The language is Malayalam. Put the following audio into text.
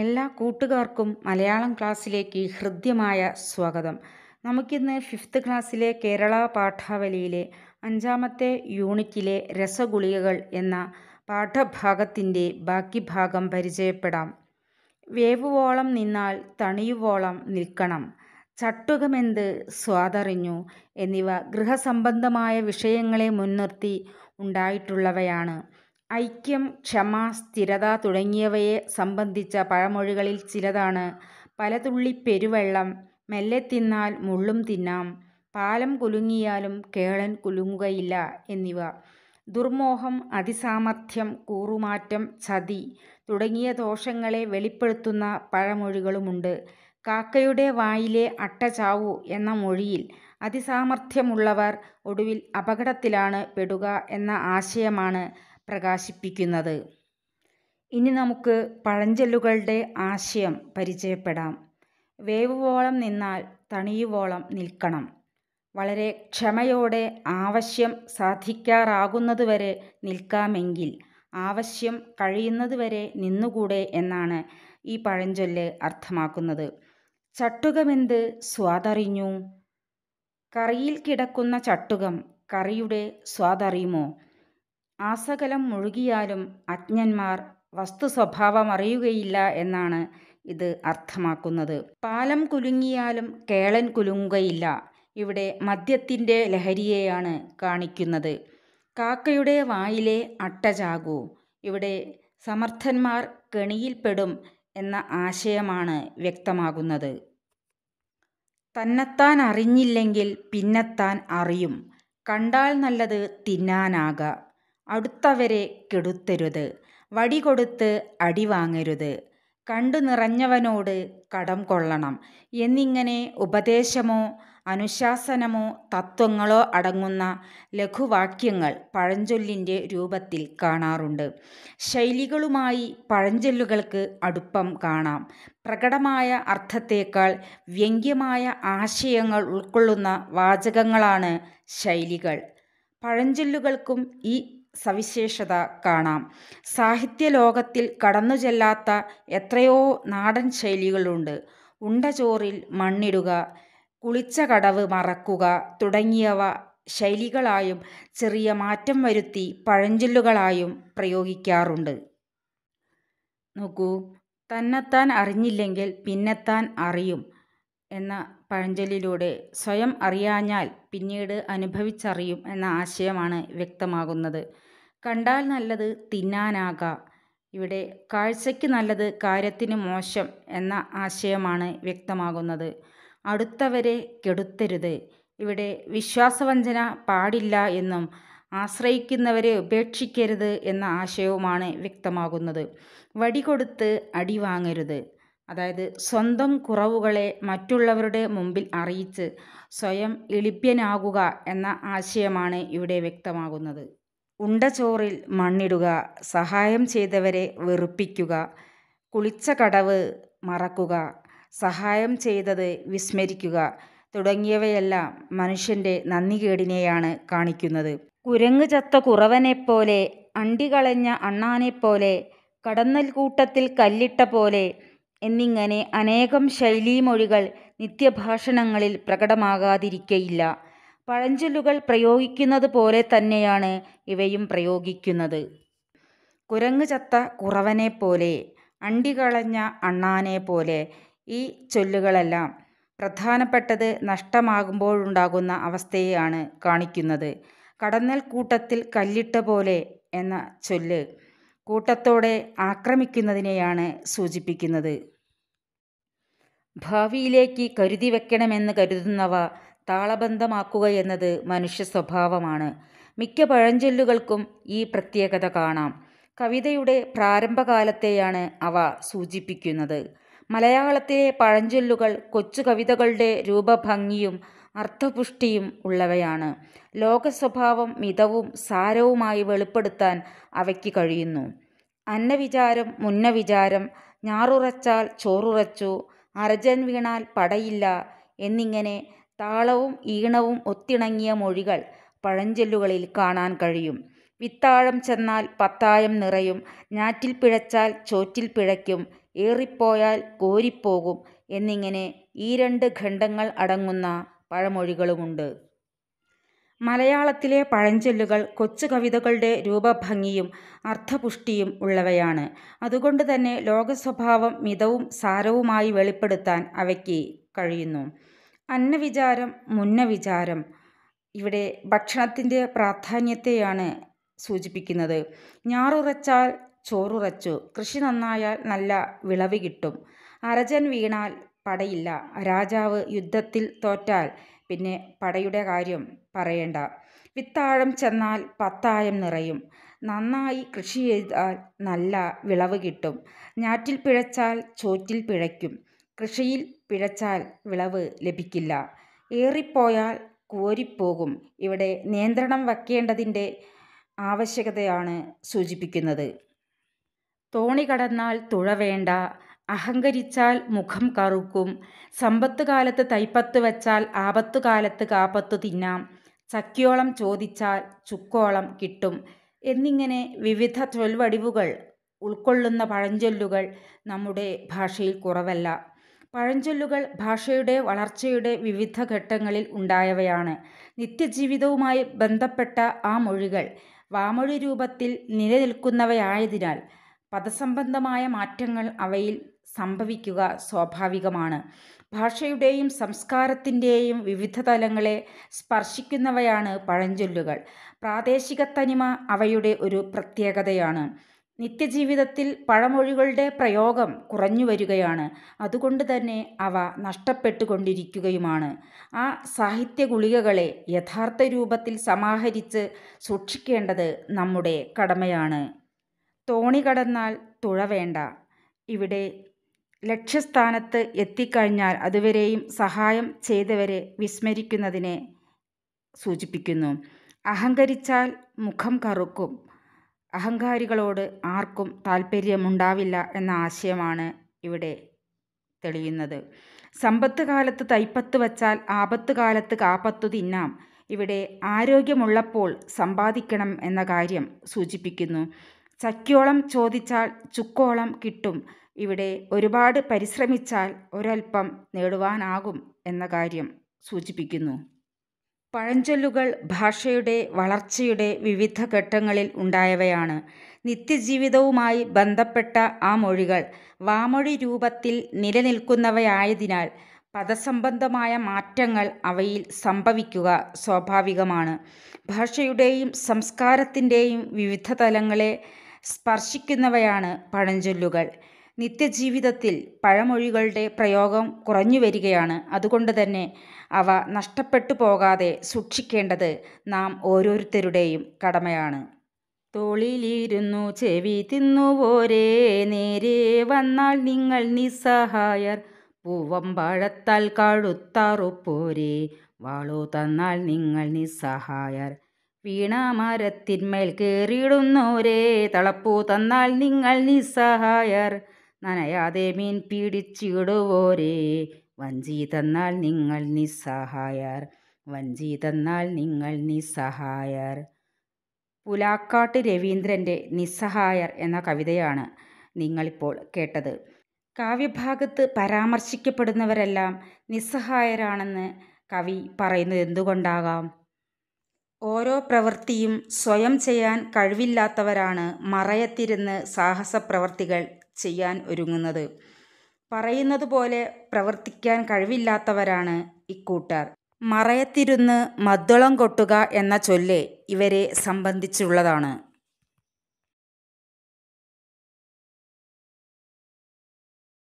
എല്ലാ കൂട്ടുകാർക്കും മലയാളം ക്ലാസ്സിലേക്ക് ഹൃദ്യമായ സ്വാഗതം. നമുക്കിന്ന് ഫിഫ്ത്ത് ക്ലാസ്സിലെ കേരള പാഠാവലിയിലെ അഞ്ചാമത്തെ യൂണിറ്റിലെ രസഗുളികകൾ എന്ന പാഠഭാഗത്തിന്റെ ബാക്കി ഭാഗം പരിചയപ്പെടാം. വേവുവോളം നിന്നാൽ തണിയുവോളം നിൽക്കണം. ചട്ടുകമെന്ത് സ്വാതറിഞ്ഞു എന്നിവ ഗൃഹസംബന്ധമായ വിഷയങ്ങളെ മുൻനിർത്തി ഉണ്ടായിട്ടുള്ളവയാണ്. ഐക്യം ക്ഷമ സ്ഥിരത തുടങ്ങിയവയെ സംബന്ധിച്ച പഴമൊഴികളിൽ ചിലതാണ്. പലതുള്ളി പെരുവെള്ളം മെല്ലെ തിന്നാൽ മുള്ളും തിന്നാം പാലം കുലുങ്ങിയാലും കേളൻ കുലുങ്ങുകയില്ല എന്നിവ. ദുർമോഹം അതിസാമർഥ്യം കൂറുമാറ്റം ചതി തുടങ്ങിയ ദോഷങ്ങളെ വെളിപ്പെടുത്തുന്ന പഴമൊഴികളുമുണ്ട്. കാക്കയുടെ വായിലെ അട്ട ചാവൂ എന്ന മൊഴിയിൽ അതിസാമർഥ്യമുള്ളവർ ഒടുവിൽ അപകടത്തിലാണ് പെടുക എന്ന ആശയമാണ് പ്രകാശിപ്പിക്കുന്നത്. ഇനി നമുക്ക് പഴഞ്ചൊല്ലുകളുടെ ആശയം പരിചയപ്പെടാം. വേവുവോളം നിന്നാൽ തണിയുവോളം നിൽക്കണം. വളരെ ക്ഷമയോടെ ആവശ്യം സാധിക്കാറാകുന്നതുവരെ നിൽക്കാമെങ്കിൽ ആവശ്യം കഴിയുന്നതുവരെ നിന്നുകൂടെ എന്നാണ് ഈ പഴഞ്ചൊല്ല് അർത്ഥമാക്കുന്നത്. ചട്ടുകമെന്ത് സ്വാദറിഞ്ഞു? കറിയിൽ കിടക്കുന്ന ചട്ടുകം കറിയുടെ സ്വാദറിയുമോ? ആസകലം മുഴുകിയാലും അജ്ഞന്മാർ വസ്തു സ്വഭാവം അറിയുകയില്ല എന്നാണ് ഇത് അർത്ഥമാക്കുന്നത്. പാലം കുലുങ്ങിയാലും കേളൻ കുലുങ്ങുകയില്ല. ഇവിടെ മദ്യത്തിന്റെ ലഹരിയെയാണ് കാണിക്കുന്നത്. കാക്കയുടെ വായിലെ അട്ടചാകൂ ഇവിടെ സമർത്ഥന്മാർ കെണിയിൽപ്പെടും എന്ന ആശയമാണ് വ്യക്തമാകുന്നത്. തന്നെത്താൻ അറിഞ്ഞില്ലെങ്കിൽ പിന്നെത്താൻ അറിയും. കണ്ടാൽ നല്ലത് തിന്നാനാക. അടുത്തവരെ കെടുത്തരുത്. വടി കൊടുത്ത് അടി വാങ്ങരുത്. കണ്ടു നിറഞ്ഞവനോട് കടം കൊള്ളണം. എന്നിങ്ങനെ ഉപദേശമോ അനുശാസനമോ തത്വങ്ങളോ അടങ്ങുന്ന ലഘുവാക്യങ്ങൾ പഴഞ്ചൊല്ലിന്റെ രൂപത്തിൽ കാണാറുണ്ട്. ശൈലികളുമായി പഴഞ്ചൊല്ലുകൾക്ക് അടുപ്പം കാണാം. പ്രകടമായ അർത്ഥത്തേക്കാൾ വ്യംഗ്യമായ ആശയങ്ങൾ ഉൾക്കൊള്ളുന്ന വാചകങ്ങളാണ് ശൈലികൾ. പഴഞ്ചൊല്ലുകൾക്കും ഈ സവിശേഷത കാണാം. സാഹിത്യലോകത്തിൽ കടന്നു ചെല്ലാത്ത എത്രയോ നാടൻ ശൈലികളുണ്ട്. ഉണ്ടചോറിൽ മണ്ണിടുക കുളിച്ച കടവ് മറക്കുക തുടങ്ങിയവ ശൈലികളായും ചെറിയ മാറ്റം വരുത്തി പഴഞ്ചൊല്ലുകളായും പ്രയോഗിക്കാറുണ്ട്. നോക്കൂ തന്നെത്താൻ അറിഞ്ഞില്ലെങ്കിൽ പിന്നെത്താൻ അറിയും എന്ന പഴഞ്ചൊല്ലിലൂടെ സ്വയം അറിയാഞ്ഞാൽ പിന്നീട് അനുഭവിച്ചറിയും എന്ന ആശയമാണ് വ്യക്തമാകുന്നത്. കണ്ടാൽ നല്ലത് തിന്നാനാകാം. ഇവിടെ കാഴ്ചയ്ക്ക് നല്ലത് കാര്യത്തിന് മോശം എന്ന ആശയമാണ് വ്യക്തമാകുന്നത്. അടുത്തവരെ കെടുത്തരുത്. ഇവിടെ വിശ്വാസവഞ്ചന പാടില്ല എന്നും ആശ്രയിക്കുന്നവരെ ഉപേക്ഷിക്കരുത് എന്ന ആശയവുമാണ് വ്യക്തമാകുന്നത്. വടി കൊടുത്ത് അടി വാങ്ങരുത്. അതായത് സ്വന്തം കുറവുകളെ മറ്റുള്ളവരുടെ മുമ്പിൽ അറിയിച്ച് സ്വയം എളിപ്യനാകുക എന്ന ആശയമാണ് ഇവിടെ വ്യക്തമാകുന്നത്. ഉണ്ടചോറിൽ മണ്ണിടുക സഹായം ചെയ്തവരെ വെറുപ്പിക്കുക കുളിച്ച കടവ് മറക്കുക സഹായം ചെയ്തത് വിസ്മരിക്കുക തുടങ്ങിയവയെല്ലാം മനുഷ്യന്റെ നന്ദികേടിനെയാണ് കാണിക്കുന്നത്. കുരങ്ങ് ചത്ത കുറവനെപ്പോലെ അണ്ടികളഞ്ഞ അണ്ണാനെപ്പോലെ കടന്നൽ കൂട്ടത്തിൽ കല്ലിട്ട പോലെ എന്നിങ്ങനെ അനേകം ശൈലീമൊഴികൾ നിത്യഭാഷണങ്ങളിൽ പ്രകടമാകാതിരിക്കയില്ല. പഴഞ്ചൊല്ലുകൾ പ്രയോഗിക്കുന്നത് പോലെ തന്നെയാണ് ഇവയും പ്രയോഗിക്കുന്നത്. കുരങ്ങ് ചത്ത കുറവനെ പോലെ അണ്ടികളഞ്ഞ അണ്ണാനെ പോലെ ഈ ചൊല്ലുകളെല്ലാം പ്രധാനപ്പെട്ടത് നഷ്ടമാകുമ്പോഴുണ്ടാകുന്ന അവസ്ഥയെയാണ് കാണിക്കുന്നത്. കടന്നൽ കൂട്ടത്തിൽ കല്ലിട്ട പോലെ എന്ന ചൊല്ല് കൂട്ടത്തോടെ ആക്രമിക്കുന്നതിനെയാണ് സൂചിപ്പിക്കുന്നത്. ഭാവിയിലേക്ക് കരുതി വെക്കണമെന്ന് കരുതുന്നവ താളബന്ധമാക്കുക എന്നത് മനുഷ്യ സ്വഭാവമാണ്. മിക്ക പഴഞ്ചൊല്ലുകൾക്കും ഈ പ്രത്യേകത കാണാം. കവിതയുടെ പ്രാരംഭകാലത്തെയാണ് അവ സൂചിപ്പിക്കുന്നത്. മലയാളത്തിലെ പഴഞ്ചൊല്ലുകൾ കൊച്ചു കവിതകളുടെ രൂപഭംഗിയും അർത്ഥപുഷ്ടിയും ഉള്ളവയാണ്. ലോകസ്വഭാവം മിതവും സാരവുമായി വെളിപ്പെടുത്താൻ അവയ്ക്ക് കഴിയുന്നു. അന്നവിചാരം മുന്നവിചാരം ഞാറുറച്ചാൽ ചോറുറച്ചു അർജൻ വീണാൽ പടയില്ല എന്നിങ്ങനെ താളവും ഈണവും ഒത്തിണങ്ങിയ മൊഴികൾ പഴഞ്ചൊല്ലുകളിൽ കാണാൻ കഴിയും വിത്താഴം ചെന്നാൽ പത്തായം നിറയും ഞാറ്റിൽ പിഴച്ചാൽ ചോറ്റിൽ പിഴയ്ക്കും ഏറിപ്പോയാൽ കോരിപ്പോകും എന്നിങ്ങനെ ഈ രണ്ട് ഖണ്ഡങ്ങൾ അടങ്ങുന്ന പഴമൊഴികളുമുണ്ട്. മലയാളത്തിലെ പഴഞ്ചൊല്ലുകൾ കൊച്ചു കവിതകളുടെ രൂപഭംഗിയും അർത്ഥപുഷ്ടിയും ഉള്ളവയാണ്. അതുകൊണ്ട് തന്നെ ലോകസ്വഭാവം മിതവും സാരവുമായി വെളിപ്പെടുത്താൻ അവയ്ക്ക് കഴിയുന്നു. അന്നവിചാരം മുന്നവിചാരം ഇവിടെ ഭക്ഷണത്തിന്റെ പ്രാധാന്യത്തെയാണ് സൂചിപ്പിക്കുന്നത്. ഞാറുറച്ചാൽ ചോറുറച്ചു. കൃഷി നന്നായാൽ നല്ല വിളവ് കിട്ടും. അരജൻ വീണാൽ പടയില്ല. രാജാവ് യുദ്ധത്തിൽ തോറ്റാൽ പിന്നെ പടയുടെ കാര്യം പറയേണ്ട. വിത്താഴം ചെന്നാൽ പത്തായം നിറയും. നന്നായി കൃഷി ചെയ്താൽ നല്ല വിളവ് കിട്ടും. ഞാറ്റിൽ പിഴച്ചാൽ ചോറ്റിൽ പിഴയ്ക്കും. കൃഷിയിൽ പിഴച്ചാൽ വിളവ് ലഭിക്കില്ല. ഏറിപ്പോയാൽ കോരിപ്പോകും ഇവിടെ നിയന്ത്രണം വയ്ക്കേണ്ടതിന്റെ ആവശ്യകതയാണ് സൂചിപ്പിക്കുന്നത്. തോണി കടന്നാൽ തുഴ വേണ്ട. അഹങ്കരിച്ചാൽ മുഖം കറുക്കും. സമ്പത്ത് കാലത്ത് തൈപ്പത്ത് വച്ചാൽ ആപത്തുകാലത്ത് കാപ്പത്തു തിന്നാം. ചക്കിയോളം ചോദിച്ചാൽ ചുക്കോളം കിട്ടും എന്നിങ്ങനെ വിവിധ ചൊൽവടിവുകൾ ഉൾക്കൊള്ളുന്ന പഴഞ്ചൊല്ലുകൾ നമ്മുടെ ഭാഷയിൽ കുറവല്ല. പഴഞ്ചൊല്ലുകൾ ഭാഷയുടെ വളർച്ചയുടെ വിവിധ ഘട്ടങ്ങളിൽ ഉണ്ടായവയാണ്. നിത്യജീവിതവുമായി ബന്ധപ്പെട്ട ആ മൊഴികൾ വാമൊഴി രൂപത്തിൽ നിലനിൽക്കുന്നവയായതിനാൽ പദസംബന്ധമായ മാറ്റങ്ങൾ അവയിൽ സംഭവിക്കുക സ്വാഭാവികമാണ്. ഭാഷയുടെയും സംസ്കാരത്തിന്റെയും വിവിധ തലങ്ങളെ സ്പർശിക്കുന്നവയാണ് പഴഞ്ചൊല്ലുകൾ. പ്രാദേശിക തനിമ അവയുടെ ഒരു പ്രത്യേകതയാണ്. നിത്യജീവിതത്തിൽ പഴമൊഴികളുടെ പ്രയോഗം കുറഞ്ഞു വരികയാണ് അതുകൊണ്ട് തന്നെ അവ നഷ്ടപ്പെട്ടുകൊണ്ടിരിക്കുകയുമാണ്. ആ സാഹിത്യ ഗുളികകളെ യഥാർത്ഥ രൂപത്തിൽ സമാഹരിച്ച് സൂക്ഷിക്കേണ്ടത് നമ്മുടെ കടമയാണ്. തോണി കടന്നാൽ തുഴ വേണ്ട ഇവിടെ ലക്ഷ്യസ്ഥാനത്ത് എത്തിക്കഴിഞ്ഞാൽ അതുവരെയും സഹായം ചെയ്തവരെ വിസ്മരിക്കുന്നതിനെ സൂചിപ്പിക്കുന്നു. അഹങ്കരിച്ചാൽ മുഖം കറുക്കും. അഹങ്കാരികളോട് ആർക്കും താല്പര്യമുണ്ടാവില്ല എന്ന ആശയമാണ് ഇവിടെ തെളിയുന്നത്. സമ്പത്ത് കാലത്ത് തൈപ്പത്ത് വച്ചാൽ ആപത്ത് കാലത്ത് കാപ്പത്തു തിന്നാം ഇവിടെ ആരോഗ്യമുള്ളപ്പോൾ സമ്പാദിക്കണം എന്ന കാര്യം സൂചിപ്പിക്കുന്നു. ചക്കിയോളം ചോദിച്ചാൽ ചുക്കോളം കിട്ടും ഇവിടെ ഒരുപാട് പരിശ്രമിച്ചാൽ ഒരൽപ്പം നേടുവാനാകും എന്ന കാര്യം സൂചിപ്പിക്കുന്നു. പഴഞ്ചൊല്ലുകൾ ഭാഷയുടെ വളർച്ചയുടെ വിവിധ ഘട്ടങ്ങളിൽ ഉണ്ടായവയാണ്. നിത്യജീവിതവുമായി ബന്ധപ്പെട്ട ആ മൊഴികൾ വാമൊഴി രൂപത്തിൽ നിലനിൽക്കുന്നവയായതിനാൽ പദസംബന്ധമായ മാറ്റങ്ങൾ അവയിൽ സംഭവിക്കുക സ്വാഭാവികമാണ്. ഭാഷയുടെയും സംസ്കാരത്തിന്റെയും വിവിധ തലങ്ങളെ സ്പർശിക്കുന്നവയാണ് പഴഞ്ചൊല്ലുകൾ. നിത്യജീവിതത്തിൽ പഴമൊഴികളുടെ പ്രയോഗം കുറഞ്ഞു വരികയാണ് അതുകൊണ്ട് തന്നെ അവ നഷ്ടപ്പെട്ടു പോകാതെ സൂക്ഷിക്കേണ്ടത് നാം ഓരോരുത്തരുടെയും കടമയാണ്. തോളിലിരുന്നു ചെവി തിന്നു പോരേ നേരെ വന്നാൽ നിങ്ങൾ നിസ്സഹായർ. പൂവമ്പഴത്താൽ കഴുത്തറുപ്പോരേ വാളു തന്നാൽ നിങ്ങൾ നിസ്സഹായർ. വീണാമരത്തിന്മേൽ കയറിയിടുന്നോരേ തളപ്പൂ തന്നാൽ നിങ്ങൾ നിസ്സഹായർ. നനയാതെ മീൻ പിടിച്ചിടുവോരേ വഞ്ചി തന്നാൽ നിങ്ങൾ നിസ്സഹായർ. വഞ്ചി തന്നാൽ നിങ്ങൾ നിസ്സഹായർ. പുലാക്കാട്ട് രവീന്ദ്രന്റെ നിസ്സഹായർ എന്ന കവിതയാണ് നിങ്ങളിപ്പോൾ കേട്ടത്. കാവ്യഭാഗത്ത് പരാമർശിക്കപ്പെടുന്നവരെല്ലാം നിസ്സഹായരാണെന്ന് കവി പറയുന്നത് എന്തുകൊണ്ടാകാം ഓരോ പ്രവൃത്തിയും സ്വയം ചെയ്യാൻ കഴിവില്ലാത്തവരാണ് മറയത്തിരുന്ന് സാഹസപ്രവൃത്തികൾ ചെയ്യാൻ ഒരുങ്ങുന്നത്. പറയുന്നത് പോലെ പ്രവർത്തിക്കാൻ കഴിവില്ലാത്തവരാണ് ഇക്കൂട്ടർ. മറയത്തിരുന്ന് മദ്ദളം കൊട്ടുക എന്ന ചൊല്ല് ഇവരെ സംബന്ധിച്ചുള്ളതാണ്.